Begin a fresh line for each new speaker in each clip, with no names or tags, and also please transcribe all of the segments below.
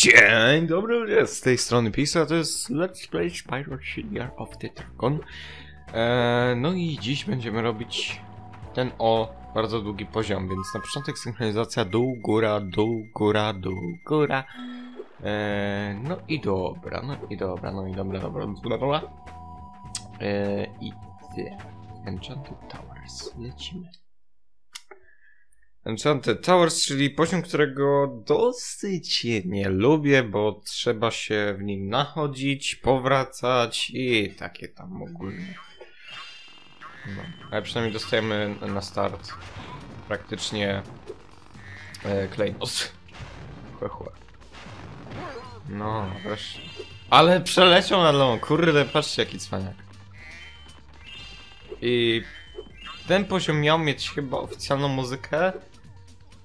Dzień dobry, z tej strony Pisa, to jest Let's Play Spyro Year of the Dragon. Eee, no i dziś będziemy robić ten o bardzo długi poziom, więc na początek synchronizacja dół, góra, dół, góra, dół, góra. Eee, no i dobra, no i dobra, no i dobra, dobra, dobra, dobra. Eee, I tyle. Enchanted Towers, lecimy. Enchanted Towers, czyli poziom, którego dosyć nie lubię, bo trzeba się w nim nachodzić, powracać i takie tam ogólnie. No, ale przynajmniej dostajemy na start praktycznie e, klejnos. No, wreszcie. Ale przeleciał na ląd, kurde, patrzcie jaki cwaniak. I ten poziom miał mieć chyba oficjalną muzykę,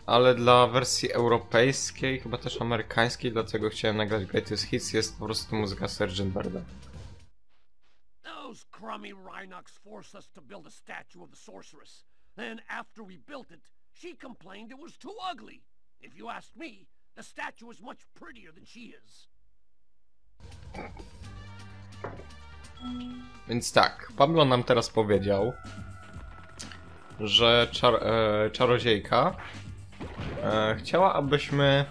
ale dla wersji europejskiej, chyba też amerykańskiej, dlatego chciałem nagrać Greatest Hits, jest po prostu muzyka Sgt. Barda.
Those crummy Rhinox forced us to build a statue of the sorceress. Then, after we built it, she complained it was too ugly. If you ask me, the statue is much prettier than she is.
Więc tak, Pablo nam teraz powiedział, że czar e, czarodziejka e, chciała, abyśmy.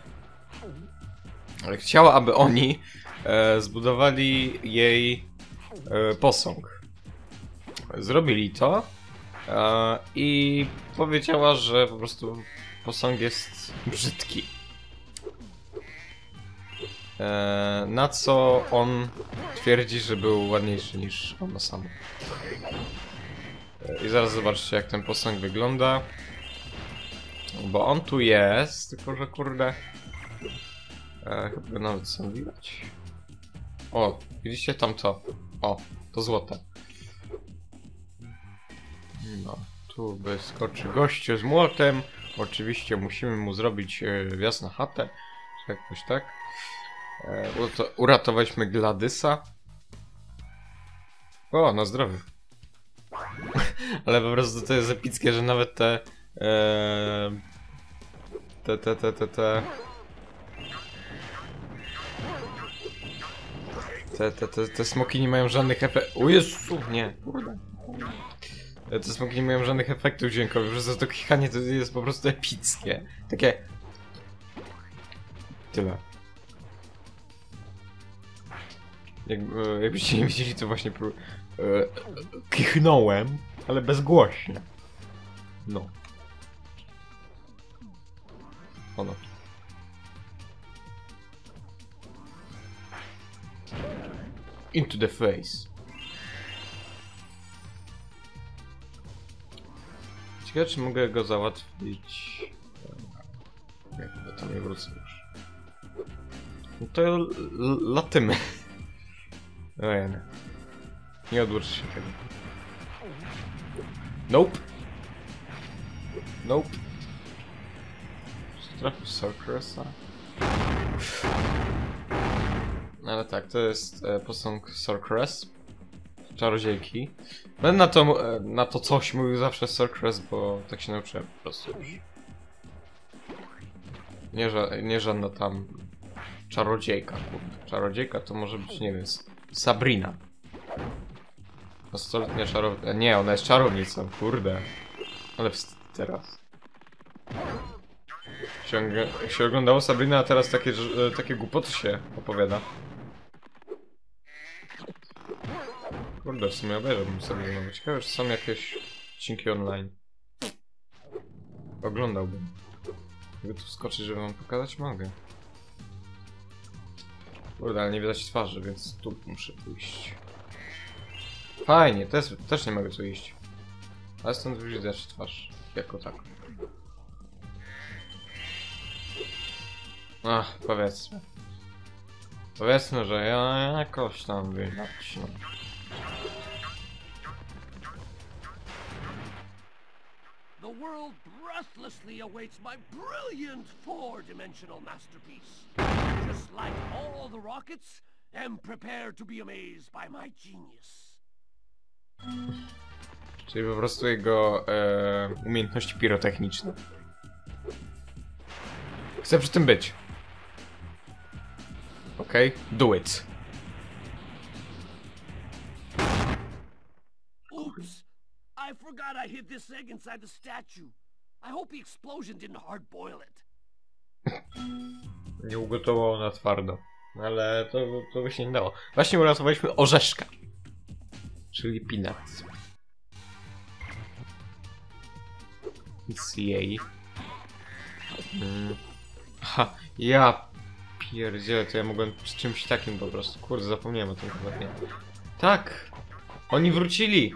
Chciała, aby oni e, zbudowali jej e, posąg. Zrobili to e, i powiedziała, że po prostu posąg jest brzydki. E, na co on twierdzi, że był ładniejszy niż ona sama. E, I zaraz zobaczcie, jak ten posąg wygląda. Bo on tu jest, tylko że kurde. E, chyba nawet są widać. O, widzicie tam to? O, to złote. No, tu wyskoczy gościu z młotem. Oczywiście musimy mu zrobić e, wjazd chatę. Czy jakoś tak. E, uratowaliśmy Gladysa. O, na zdrowie. Ale po prostu to jest epickie, że nawet te... E, te, te, te, te, te... Te, te, te, te smoki nie mają żadnych efektów. O Jezu, nie. E, Te smoki nie mają żadnych efektów dźwiękowych, przez to kichanie to jest po prostu epickie. Takie... Tyle. Jak, e, jakbyście nie widzieli, to właśnie e, e, kichnąłem, ale bezgłośnie. No. Ono. Into the face. Ciekawe, czy mogę go załatwić. Nie, bo tam nie wrócę już. No to latymy. Ojej, nie. Nie odłóż się tego. Nope. Nope. Trafił Sorceressa. No Ale tak, to jest e, posąg Sorceress. Czarodziejki. Będę na to, e, na to coś mówił zawsze Sorceress, bo tak się nauczyłem po prostu już. Nie, ża nie żadna tam czarodziejka, kurde. Czarodziejka to może być, nie wiem, Sabrina. Nastoletnia czarownica. Nie, ona jest czarownicą, kurde. Ale wstyd teraz. Się, się oglądało Sabrina, a teraz takie, że- takie głupoty się opowiada. Kurde, w sumie obejrzałbym sobie no, Ciekawe, czy są jakieś odcinki online. Oglądałbym. Mogę tu skoczyć, żeby wam pokazać? Mogę. Kurde, ale nie widać twarzy, więc tu muszę pójść. Fajnie, też, też nie mogę tu iść. Ale stąd widać twarz. Jako tak. Ach, powiedzmy. Powiedzmy, że ja jakoś tam widać. No.
The world breathlessly awaits my brilliant four-dimensional masterpiece. Just like all the rockets, am prepared to be amazed by my genius.
Czyli po prostu jego e, umiejętności pirotechniczne. Chcę przy tym być. Okej, do it.
Oops! I forgot I hid this egg inside the statue. I hope the explosion didn't hard boil it.
Nie ugotowało na twardo. Ale to, to by się nie dało. Właśnie uratowaliśmy orzeszka. Czyli peanuts. Nic jej. Mm. Ha, ja pierdzielę, to ja mogłem z czymś takim po prostu. Kurde, zapomniałem o tym chyba nie. Tak! Oni wrócili!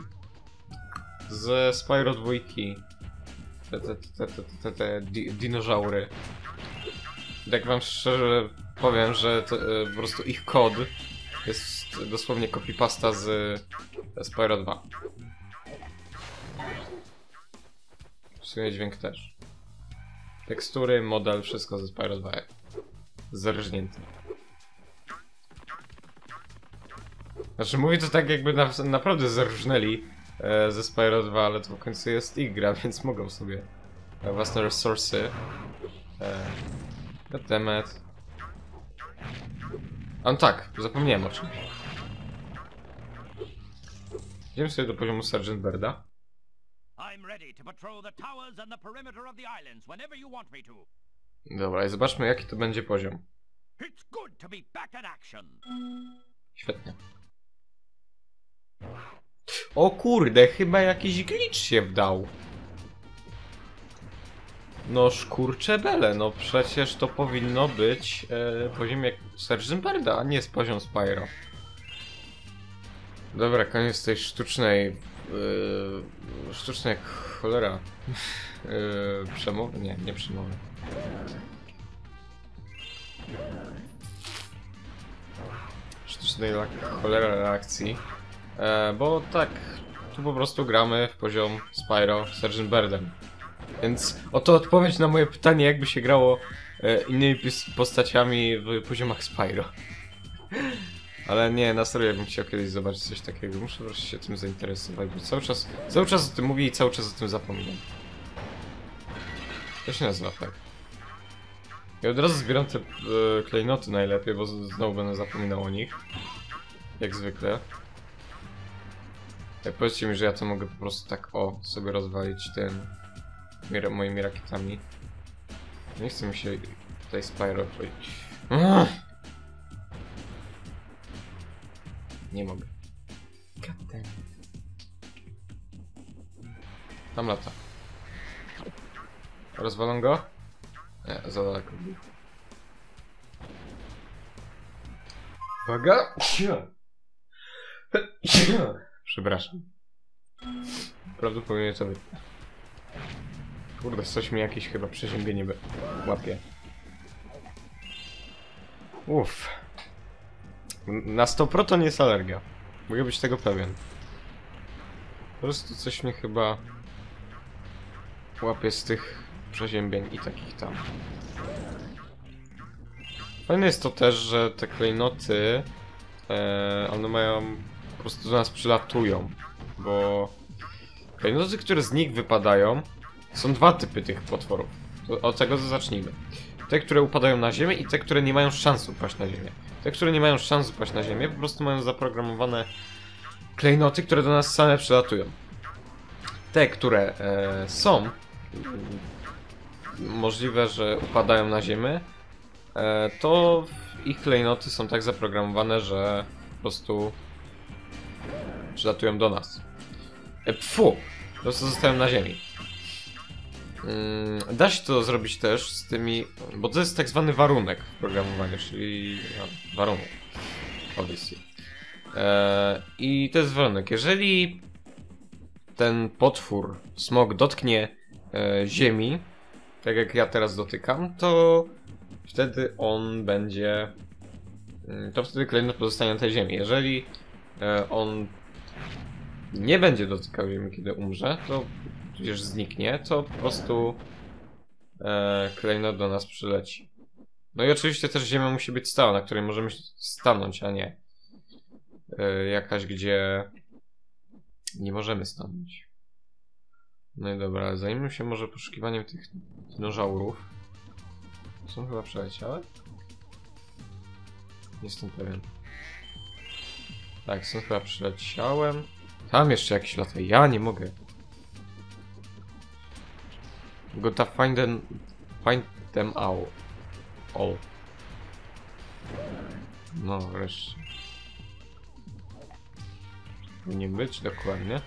Ze Spyro 2. Te, te, te, te, te, te, di dinozaury. Tak wam szczerze powiem, że to, e, po prostu ich kod jest dosłownie copypasta z e, Spyro 2. W sumie dźwięk też. Tekstury, model, wszystko ze Spyro 2. Zerżnięte. Znaczy mówię to tak jakby na, naprawdę zerżnęli e, ze Spyro 2, ale to w końcu jest ich gra, więc mogą sobie e, własne resursy e, Goddammit. A no tak, zapomniałem o czymś. Idziemy sobie do poziomu Sergeant Berda.
I'm ready to patrol the towers and the perimeter of the.
Dobra, i zobaczmy jaki to będzie poziom. Świetnie. O kurde, chyba jakiś glitch się wdał. No szkurcze bele, no przecież to powinno być e, poziom jak Sergeant a nie z poziom Spyro. Dobra, koniec tej sztucznej... E, sztucznej cholera. E, przemowy? Nie, nie przemowy. Sztucznej cholera reakcji. E, bo tak, tu po prostu gramy w poziom Spyro Sergeant Birdem. Więc oto odpowiedź na moje pytanie, jakby się grało e, innymi postaciami w poziomach Spyro. Ale nie, na serio, jakbym chciał kiedyś zobaczyć coś takiego. Muszę wreszcie się tym zainteresować, bo cały czas, cały czas o tym mówię i cały czas o tym zapominam. To się nazywa tak. Ja od razu zbieram te e, klejnoty najlepiej, bo znowu będę zapominał o nich. Jak zwykle. Jak powiedzcie mi, że ja to mogę po prostu tak o sobie rozwalić mi- moimi rakietami. Nie chce mi się tutaj Spyro wchodzić. Nie mogę. Tam lata. Rozwalą go? Nie, za daleko. Uwaga! Przepraszam. Prawdopodobnie wy... Kurde, coś mi jakieś chyba przeziębienie łapie. Uff. Na 100% to nie jest alergia. Mogę być tego pewien. Po prostu coś mnie chyba łapie z tych przeziębień i takich tam. Fajne jest to też, że te klejnoty e, one mają po prostu do nas przylatują, bo klejnoty, które z nich wypadają są dwa typy tych potworów. Od tego zacznijmy. Te, które upadają na ziemię i te, które nie mają szans upaść na ziemię. Te, które nie mają szans upaść na ziemię, po prostu mają zaprogramowane klejnoty, które do nas same przylatują. Te, które e, są możliwe, że upadają na ziemię, e, to ich klejnoty są tak zaprogramowane, że po prostu przylatują do nas. E, pfu! Po prostu zostają na ziemi. Mm, Da się to zrobić też z tymi, bo to jest tak zwany warunek w programowaniu, czyli no, warunek, obviously. E, I to jest warunek. Jeżeli ten potwór, smog dotknie e, ziemi, tak jak ja teraz dotykam, to wtedy on będzie, mm, to wtedy klejnot pozostanie na tej ziemi. Jeżeli e, on nie będzie dotykał ziemi, kiedy umrze, to tudzież zniknie, to po prostu e, klejnot do nas przyleci. No i oczywiście też ziemia musi być stała, na której możemy stanąć, a nie e, jakaś, gdzie nie możemy stanąć. No i dobra, zajmijmy się może poszukiwaniem tych dinożaurów. Są chyba przeleciałe? Jestem pewien. Tak, stąd chyba przyleciałem. Tam jeszcze jakieś lata. Ja nie mogę. Gotta find them, find them out. All. No, wreszcie. Nie być dokładnie.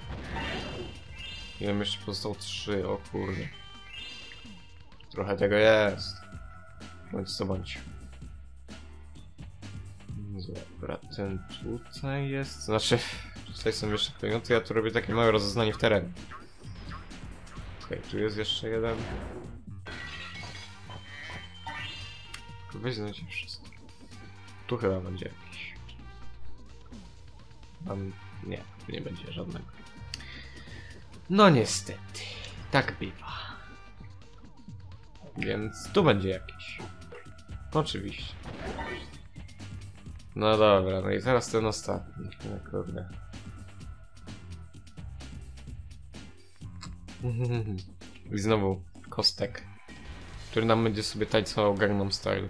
Ile jeszcze pozostało? Trzy, o kurde. Trochę tego jest. Bądź co bądź. Dobra, ten tutaj jest. Znaczy, tutaj są jeszcze klejnoty, ja tu robię takie małe rozeznanie w terenie. Okej, tu jest jeszcze jeden. Weź wszystko. Tu chyba będzie jakiś. Tam nie, nie będzie żadnego. No niestety, tak bywa. Więc tu będzie jakiś. Oczywiście. No dobra, no i teraz ten ostatni. Kurde. I znowu kostek, który nam będzie sobie tańcował Gangnam Style.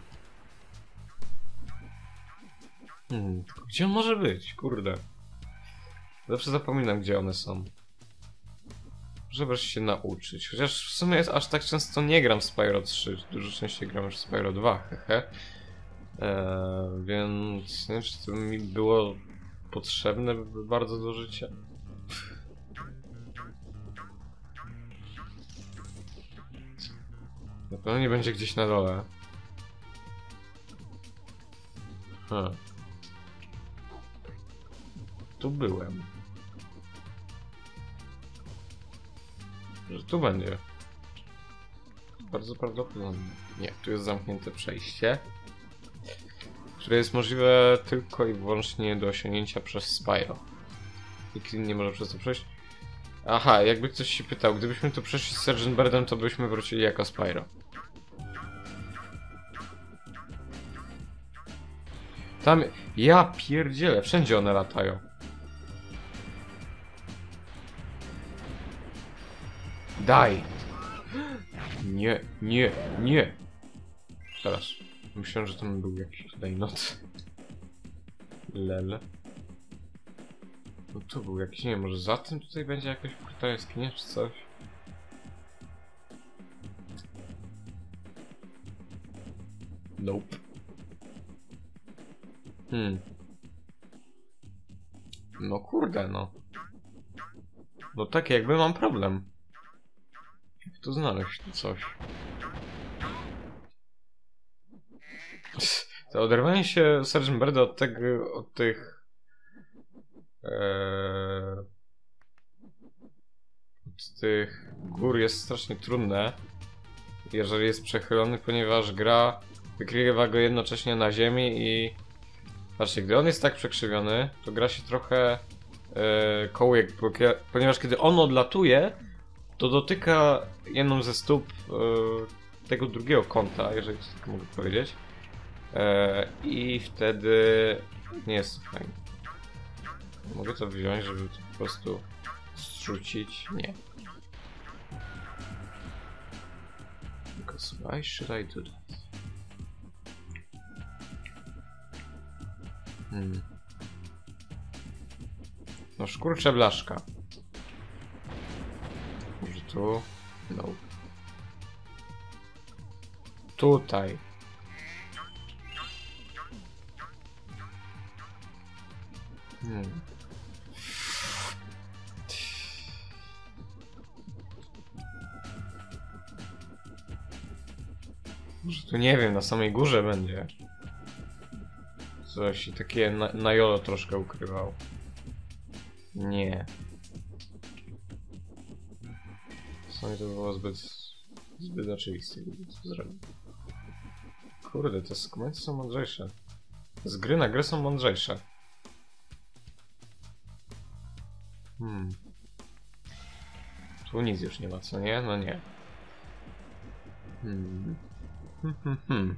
Hmm, gdzie on może być? Kurde. Zawsze zapominam, gdzie one są. Żeby się nauczyć. Chociaż w sumie aż tak często nie gram w Spyro 3. Dużo częściej gram już w Spyro 2, hehe. Eee, więc nie wiem, czy to mi było potrzebne bardzo do życia. Na pewno nie będzie gdzieś na dole. Ha. Tu byłem. Że tu będzie. Bardzo prawdopodobne. Nie, tu jest zamknięte przejście. Które jest możliwe tylko i wyłącznie do osiągnięcia przez Spyro. Nikt nie może przez to przejść. Aha, jakby ktoś się pytał, gdybyśmy tu przeszli z Sergeant Birdem, to byśmy wrócili jako Spyro. Tam... Ja pierdzielę, wszędzie one latają. Daj! Nie, nie, nie! Teraz. Myślałem, że tam był jakiś noc. Lele. No tu był jakiś, nie wiem, może za tym tutaj będzie jakaś ukryta jaskinia czy coś? Nope. Hmm. No kurde, no. No tak jakby mam problem. Tu znaleźć coś? To oderwanie się Sergeant Birda od tego, od tych Eee, od tych gór jest strasznie trudne, jeżeli jest przechylony, ponieważ gra wykrywa go jednocześnie na ziemi i patrzcie, gdy on jest tak przekrzywiony, to gra się trochę e, kołuje, ponieważ kiedy on odlatuje, to dotyka jedną ze stóp e, tego drugiego kąta, jeżeli tak mogę powiedzieć. E, I wtedy nie jest fajnie. Mogę to wziąć, żeby to po prostu zrzucić? Nie. Because why should I do that? Hmm. No szkurcze blaszka. Tu? No. Tutaj. Hmm. Może tu nie wiem, na samej górze będzie. Coś i takie na, na jolo troszkę ukrywał. Nie. Sumie to było zbyt, zbyt oczywiste, zrobił. Kurde, te skomenty są mądrzejsze. Z gry na grę są mądrzejsze. Hmm. Tu nic już nie ma, co nie? No nie. Hmm. Hmm, hmm, hmm.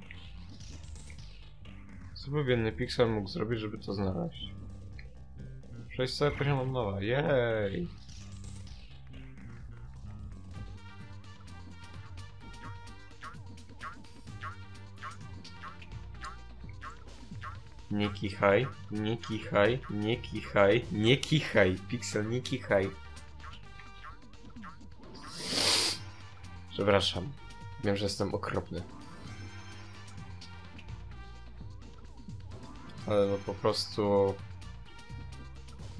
Co by biedny Pixel mógł zrobić, żeby to znaleźć? Przejść cały poziom od nowa. Jej! Nie kichaj, nie kichaj, nie kichaj, nie kichaj. Pixel, nie kichaj. Przepraszam. Wiem, że jestem okropny. Ale no po prostu...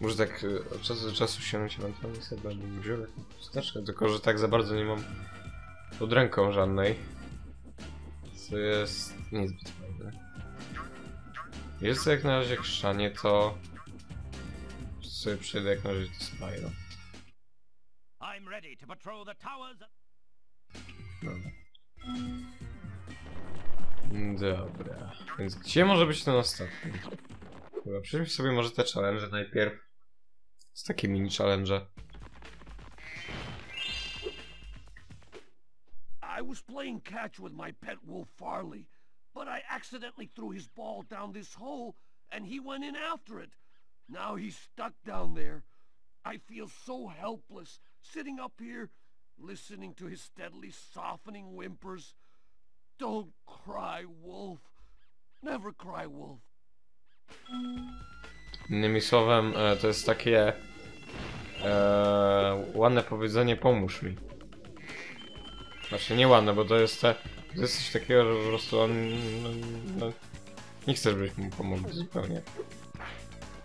Może tak y, od czasu do czasu się ewentualnie sobie będę wziął wsteczkę, tylko że tak za bardzo nie mam pod ręką żadnej. Co jest niezbyt. Jest jak na razie chrzanie, to sobie przejdę jak na razie to Spyro. Dobra. Więc gdzie może być ten ostatni? Dobra, przejdźmy sobie może te challenge najpierw. Z takie mini challenge.
I was playing catch with my pet wolf Farley, but I accidentally threw his ball down this hole, and he went in after it. Now he's stuck down there. I feel so helpless, sitting up here, listening to his steadily softening whimpers. Don't cry, Wolf. Never cry, Wolf.
Innymi słowem, to jest takie ładne powiedzenie pomóż mi. Znaczy nie ładne, bo to jest te, to jest coś takiego, że po prostu on no, no, nie chce, żebyś mu pomógł zupełnie.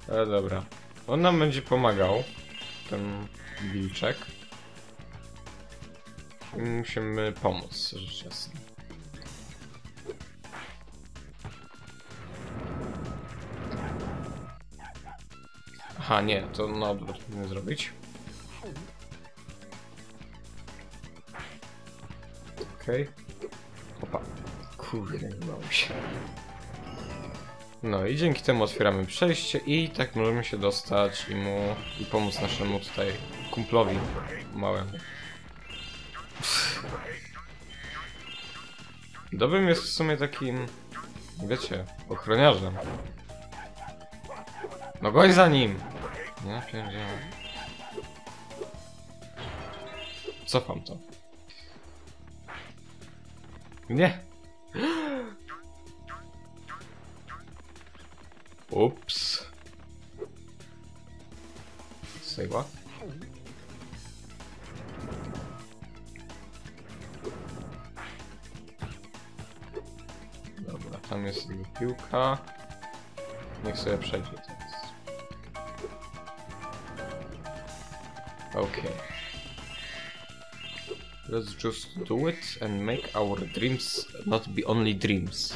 Ale dobra. On nam będzie pomagał, ten wilczek. I musimy pomóc, rzecz jasna. Aha, nie, to na odwrót powinien zrobić. Okej. Opa. Kurde, nie udało mi się. No i dzięki temu otwieramy przejście i tak możemy się dostać i mu i pomóc naszemu tutaj kumplowi małemu. Dobrym jest w sumie takim, wiecie, ochroniarzem. No goń za nim! Nie, pierdzielę. Cofam to. Nie! Ups. Say what? Dobra, tam jest jego piłka. Niech sobie przejdzie teraz. Okay. Let's just do it and make our dreams not be only dreams.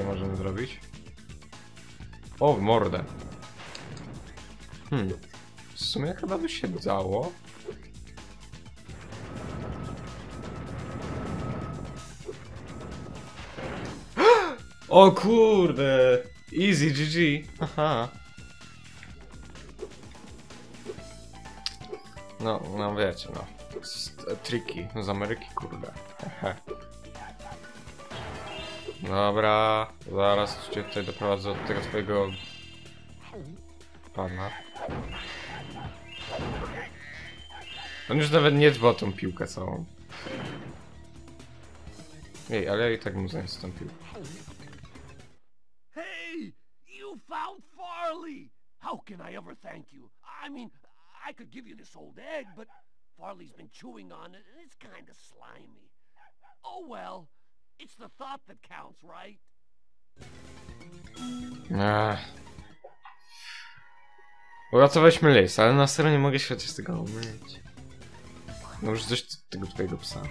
Tutaj możemy zrobić? O, w mordę. Hmm. W sumie chyba by się dało. O kurde! Easy GG. Haha. No, no wiecie, no. Triki z Ameryki, kurde. Dobra, zaraz cię tutaj doprowadzę od tego twojego pana. On już nawet nie dba o tą piłkę całą. Ej, ale ja i tak mu zajmę tą piłkę.
Hey, you found Farley! How can I ever thank you? I mean, I could give you this old egg, but Farley's been chewing on it, and it's kind of slimy. Oh well, it's the thought that counts, right?
Ech. Uratowaliśmy lis, ale na serio nie mogę się chociaż tego umyć. No już coś tego twojego psa.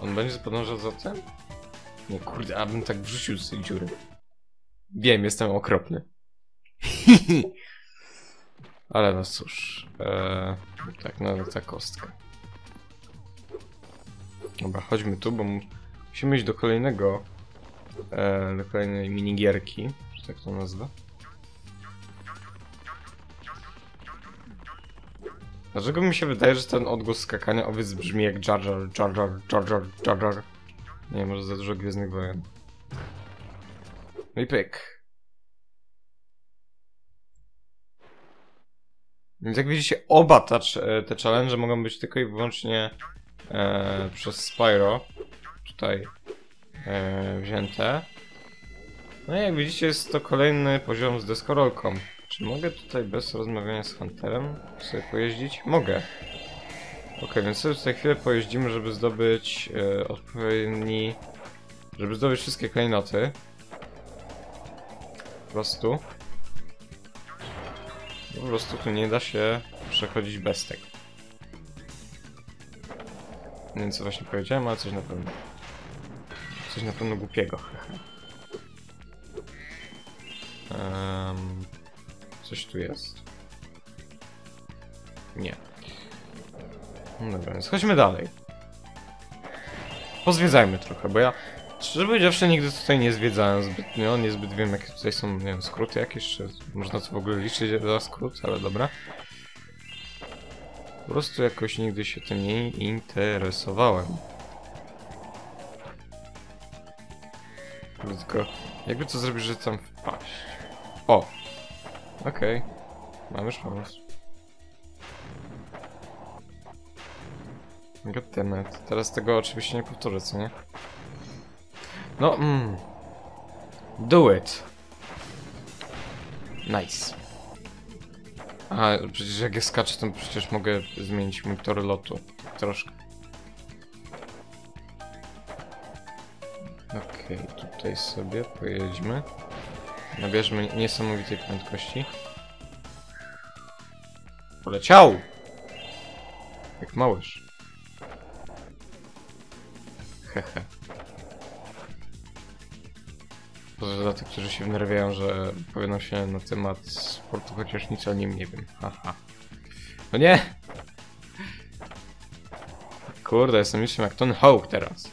On będzie podążał za tym? Nie kurde, abym tak wrzucił z tej dziury. Wiem, jestem okropny. ale no cóż. Eee, tak, no ta kostka. Dobra, chodźmy tu, bo mu- musimy iść do kolejnego e, do kolejnej minigierki, że tak to nazwę. Dlaczego mi się wydaje, że ten odgłos skakania owiec brzmi jak Jar Jar, Jar Jar, Jar Jar, Jar Jar. Nie, może za dużo Gwiezdnych Wojen. No i pyk. Więc jak widzicie, oba ta, e, te challenge mogą być tylko i wyłącznie e, przez Spyro. Tutaj e, wzięte. No i jak widzicie jest to kolejny poziom z deskorolką. Czy mogę tutaj bez rozmawiania z Hunterem sobie pojeździć? Mogę. Ok, więc sobie tutaj chwilę pojeździmy, żeby zdobyć e, odpowiedni... Żeby zdobyć wszystkie klejnoty. Po prostu. Po prostu tu nie da się przechodzić bez tego. Nie wiem co właśnie powiedziałem, ale coś na pewno. Coś na pewno głupiego. um, coś tu jest. Nie. No dobra, więc chodźmy dalej. Pozwiedzajmy trochę, bo ja szczerze powiedziawszy nigdy tutaj nie zwiedzałem zbytnio, niezbyt wiem jakie tutaj są, nie wiem, skróty jakieś, czy można to w ogóle liczyć za skrót, ale dobra. Po prostu jakoś nigdy się tym nie interesowałem. Tylko jakby to zrobić, że tam wpaść. O! Okej. Mam już pomysł. Teraz tego oczywiście nie powtórzę, co nie? No, mm. Do it. Nice. A, przecież jak ja skaczę, to przecież mogę zmienić mój tor lotu. Troszkę. Okej, tutaj sobie pojedźmy. Nabierzmy niesamowitej prędkości. Poleciał! Jak małyż. Hehe. Poza dla tych, którzy się wnerwiają, że powiedzą się na temat sportu, chociaż nic o nim nie wiem. Haha. No nie! Kurde, jestem mistrzem jak Tony Hawk teraz.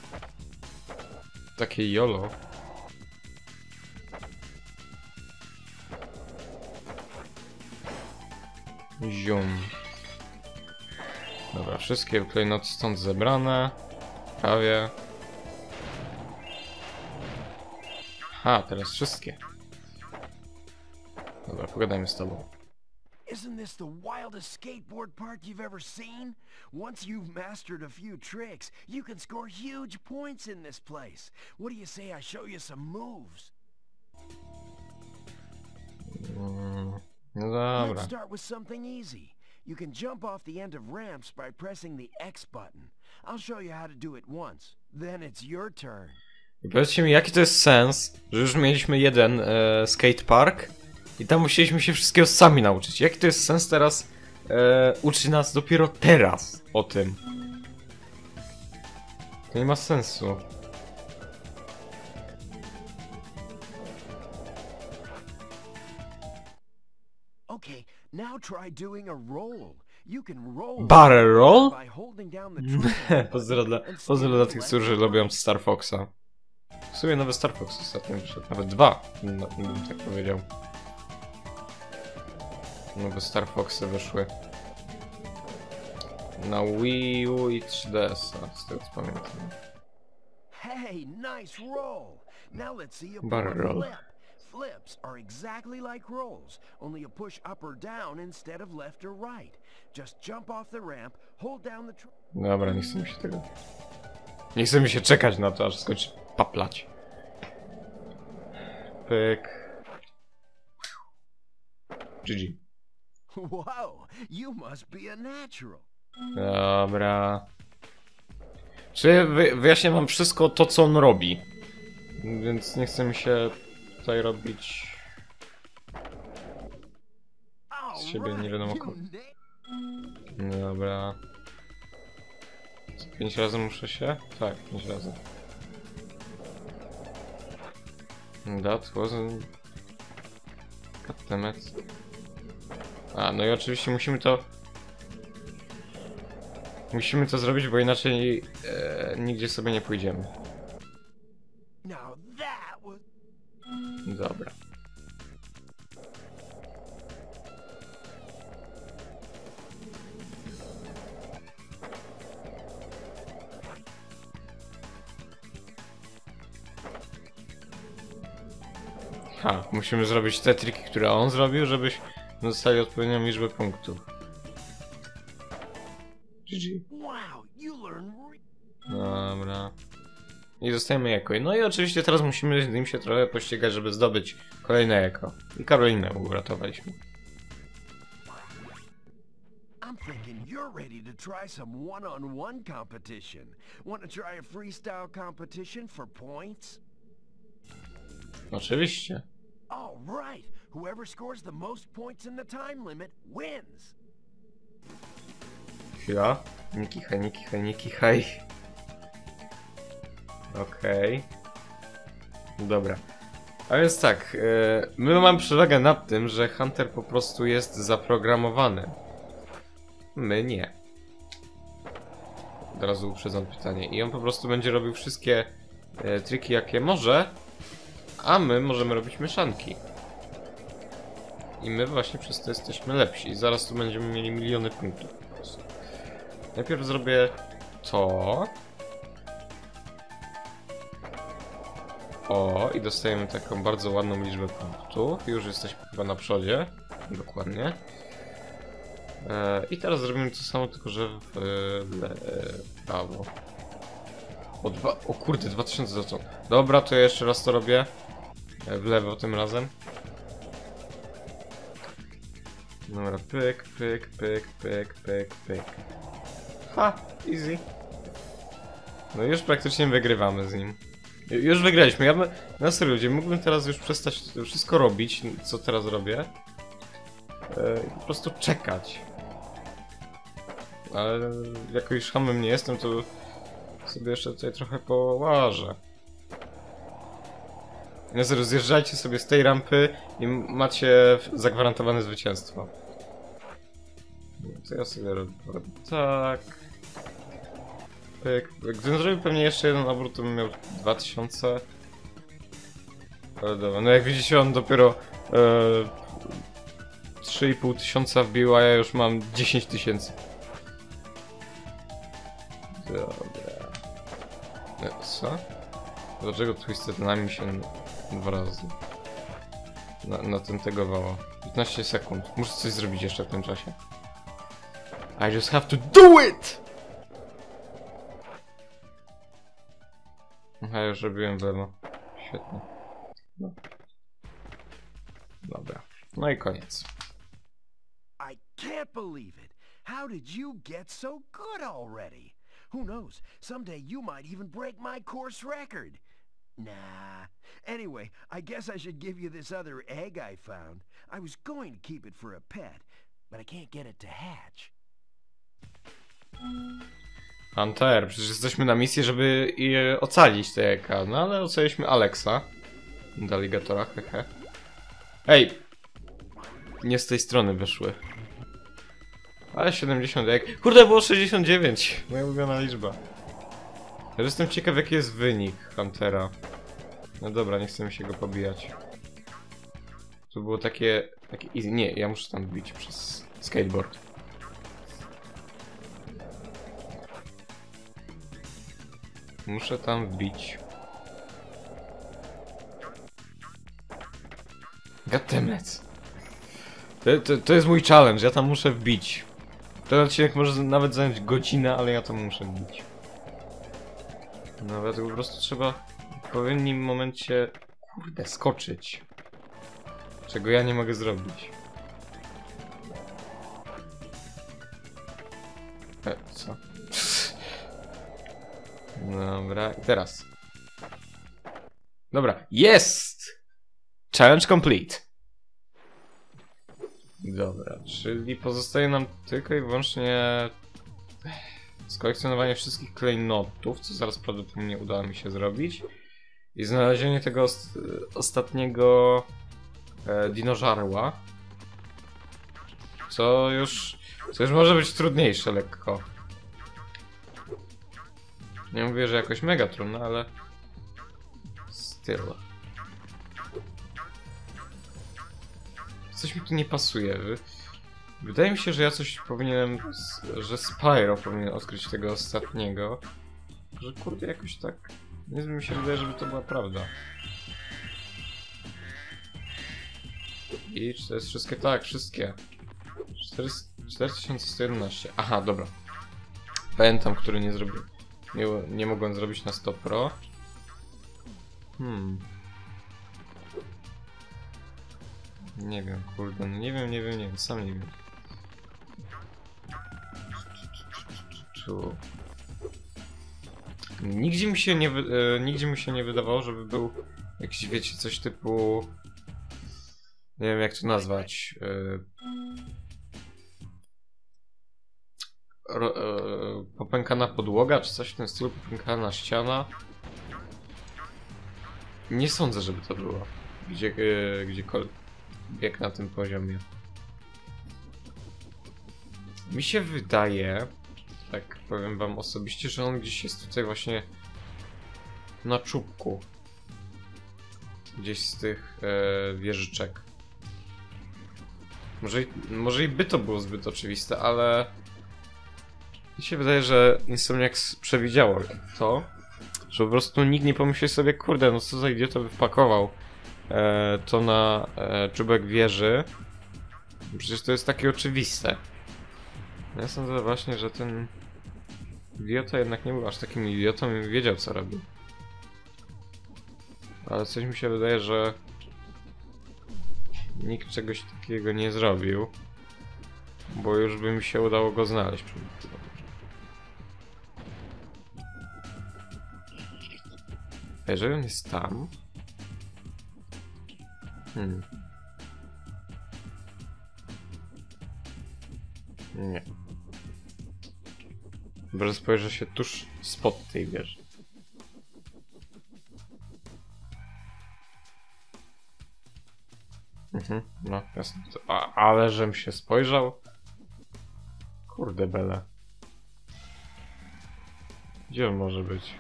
Takie YOLO. Zium. Dobra, wszystkie klejnoty stąd zebrane. Prawie. Ha, teraz wszystkie. Dobra, pogadajmy z tobą.
Isn't this the wildest skateboard park you've ever seen? Once you've mastered a few tricks, you can score huge points in this place. What do you say I show you some moves?
Mm, no
Let's start with something easy. You can jump off the end of ramps by pressing the X button. I'll show you how to do it once. Then it's your turn.
I powiedzcie mi, jaki to jest sens, że już mieliśmy jeden e, skatepark i tam musieliśmy się wszystkiego sami nauczyć. Jaki to jest sens teraz e, uczyć nas dopiero teraz o tym? To nie ma sensu.
Okay, now try doing a roll. You can roll
Barrel roll? Pozdro dla, pozdro dla tych, którzy lubią. Star Foxa. W sumie nowy Star Fox ostatnio wyszedł, nawet dwa, no, bym tak powiedział. Nowe Star Foxy wyszły. Na Wii U i 3DS-a, z tego co pamiętam.
Hey, nice roll. Now let's see you pull
Barrel
a
roll.
flip. Flips are exactly like rolls, only you push up or down instead of left or right. Just jump off the ramp, hold down the
Dobra, nie chce mi się tego. Nie chce mi się czekać na to, aż skończy paplać. Pyk. GG.
Whoa, you must be a natural.
Dobra. Czy wy, wyjaśniam wam wszystko to, co on robi. Więc nie chce mi się tutaj robić... Z siebie nie wiadomo kogo. Dobra. Co, pięć razy muszę się? Tak, pięć razy. That wasn't... Goddammit. A, no i oczywiście musimy to... Musimy to zrobić, bo inaczej e, nigdzie sobie nie pójdziemy. Dobra. Ha, musimy zrobić te triki, które on zrobił, żebyś dostali odpowiednią liczbę punktów. GG. Dobra. I dostajemy jako. No i oczywiście teraz musimy z nim się trochę pościgać, żeby zdobyć kolejne jako. I Karolinę uratowaliśmy.
I'm thinking you're ready to try some one-on-one competition. Want to try a freestyle competition for points?
Oczywiście.
All right. Whoever scores the most points in the time limit wins.
Chwila. Nie kichaj, nie kichaj, nie kichaj. Okej. Dobra. A więc tak, e, my mamy przewagę nad tym, że Hunter po prostu jest zaprogramowany. My nie. Od razu uprzedzam pytanie. I on po prostu będzie robił wszystkie e, triki jakie może, a my możemy robić mieszanki. I my właśnie przez to jesteśmy lepsi. Zaraz tu będziemy mieli miliony punktów. po prostu. Najpierw zrobię to. O, i dostajemy taką bardzo ładną liczbę punktów. Już jesteśmy chyba na przodzie. Dokładnie. E, I teraz zrobimy to samo, tylko że w le, prawo. O, dwa, o kurde, 2000 za co? Dobra, to ja jeszcze raz to robię. E, w lewo tym razem. Dobra, pyk, pyk, pyk, pyk, pyk, pyk. Ha, easy. No już praktycznie wygrywamy z nim. Ju- Już wygraliśmy. Ja by, na serio, ludzie, mógłbym teraz już przestać wszystko robić, co teraz robię. E, I po prostu czekać. Ale jako już hamem nie jestem, to sobie jeszcze tutaj trochę połażę. Na serio, zjeżdżajcie sobie z tej rampy i macie zagwarantowane zwycięstwo. No To ja sobie robię tak. Gdybym zrobił pewnie jeszcze jeden obrót, to bym miał 2000. Ale dobra, no jak widzicie on dopiero e, 3,5 tysiąca wbił, a ja już mam 10 tysięcy. Dobra. E, co? Dlaczego Twisted nami się dwa razy na, na ten tegowało? 15 sekund. Muszę coś zrobić jeszcze w tym czasie. I just have to DO IT! Aha, już robiłem wemo. Świetnie. No. Dobra. No i koniec.
I can't believe it. How did you get so good already? Who knows, someday you might even break my course record. Nah. Anyway, I guess I should give you this other egg I found. I was going to keep it for a pet, but I can't get it to hatch.
Hunter, przecież jesteśmy na misji, żeby je ocalić te jajka. No ale ocaliliśmy Alexa. Do aligatora, hehe. Ej! Nie z tej strony wyszły. Ale 70 jajek. Kurde, było 69! Moja ulubiona liczba. Ja jestem ciekaw, jaki jest wynik Huntera. No dobra, nie chcemy się go pobijać. To było takie... takie easy. Nie, ja muszę tam bić przez skateboard. Muszę tam wbić. Goddammit. To, to, to jest mój challenge, ja tam muszę wbić. Ten odcinek może nawet zająć godzinę, ale ja tam muszę wbić. Dlatego po prostu trzeba w odpowiednim momencie, kurde, skoczyć. Czego ja nie mogę zrobić. E, co? Dobra, i teraz. Dobra, jest! Challenge complete. Dobra, czyli pozostaje nam tylko i wyłącznie skolekcjonowanie wszystkich klejnotów, co zaraz prawdopodobnie uda mi się zrobić. I znalezienie tego ost ostatniego e, dinożarła. Co już, co już może być trudniejsze lekko. Nie mówię, że jakoś mega trudno, ale... Still. Coś mi tu nie pasuje. Wy- Wydaje mi się, że ja coś powinienem... Że Spyro powinien odkryć tego ostatniego. Że kurde, jakoś tak... Nie mi się wydaje, żeby to była prawda. I czy to jest wszystkie? Tak, wszystkie. 400 4111. Aha, dobra. Pamiętam, który nie zrobiłem. Nie, nie mogłem zrobić na 100 pro. Hmm. Nie wiem, kurde, no nie wiem, nie wiem, nie wiem, sam nie wiem. Tu. Nigdzie mi się nie, e, nigdzie mi się nie wydawało, żeby był jakiś, wiecie, coś typu... Nie wiem, jak to nazwać. E, ro, e, popękana podłoga, czy coś w tym stylu, popękana ściana. Nie sądzę, żeby to było. Gdzie, e, gdziekolwiek na tym poziomie. Mi się wydaje, tak powiem wam osobiście, że on gdzieś jest tutaj właśnie na czubku. Gdzieś z tych e, wieżyczek. Może, może i by to było zbyt oczywiste, ale mi się wydaje, że Insomniacs przewidziało to, że po prostu nikt nie pomyślał sobie, kurde, no co za idiota by wpakował e, to na e, czubek wieży. Przecież to jest takie oczywiste. Ja sądzę właśnie, że ten idiota jednak nie był aż takim idiotą i wiedział co robił. Ale coś mi się wydaje, że nikt czegoś takiego nie zrobił, bo już by mi się udało go znaleźć. A Jeżeli on jest tam... Hmm. Nie. Dobrze spojrzę się tuż spod tej wieży. Mhm, no jasne. To- A, ale żem się spojrzał. Kurde bele. Gdzie on może być?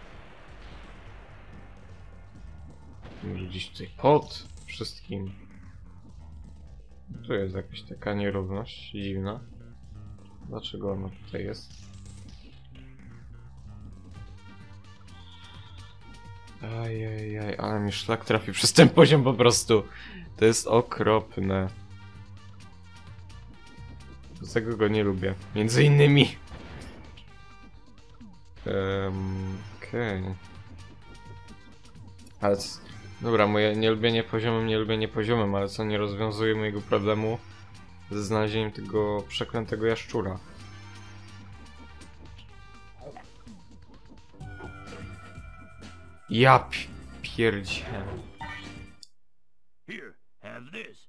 Może gdzieś tutaj pod wszystkim. Tu jest jakaś taka nierówność dziwna. Dlaczego ona tutaj jest? Ajajaj, ale mi szlak trafi przez ten poziom po prostu. To jest okropne. Dlatego go nie lubię. Między innymi. Um, Okej. Ale... c- Dobra, moje nielubienie poziomem, nielubienie poziomem, ale co nie rozwiązuje mojego problemu ze znalezieniem tego przeklętego jaszczura. Ja pi- pierdzielę.
Here, have this.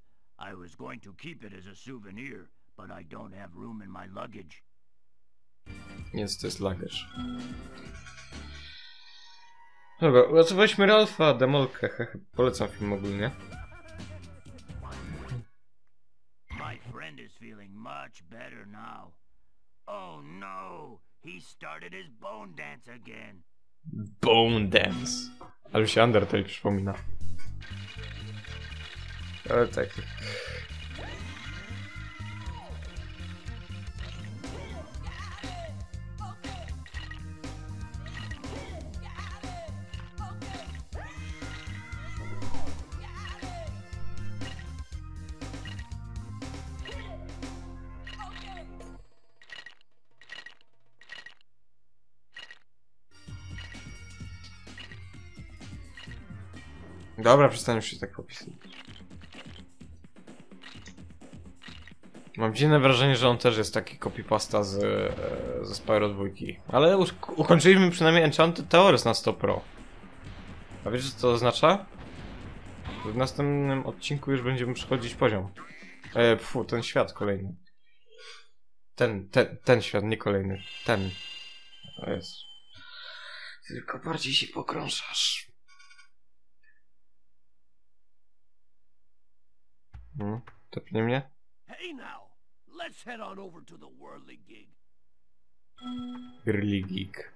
I was going to keep it as a souvenir, but I don't have room in my luggage.
Więc to jest lagerz. Dobra, uratowaliśmy Ralfa, Demolkę, hehe, polecam film ogólnie.
My friend is feeling much better now. Oh no, he started his bone dance again.
Bone Dance. Ale mi się Undertale przypomina. Ale tak. Dobra, przestań się tak popisywać. Mam dziwne wrażenie, że on też jest taki copypasta z, e, ze Spyro 2. Ale u- ukończyliśmy przynajmniej Enchanted Theories na 100 Pro. A wiesz co to oznacza? W następnym odcinku już będziemy przechodzić poziom. E, pfu, ten świat kolejny. Ten, ten, ten świat, nie kolejny. Ten. To jest. Tylko bardziej się pokrążasz. Hmm, tepnie mnie?
Hey now, let's head on over to the Whirly Gig.
Girly Geek.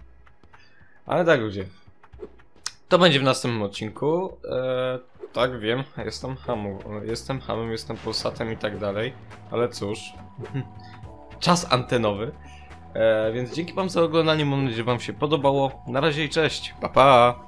Ale tak, ludzie. To będzie w następnym odcinku. E, tak, wiem, jestem hamu, jestem hamem, jestem pulsatem i tak dalej. Ale cóż. Czas antenowy. E, więc dzięki wam za oglądanie, mam nadzieję, że wam się podobało. Na razie i cześć. Pa, pa!